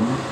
Mm-hmm.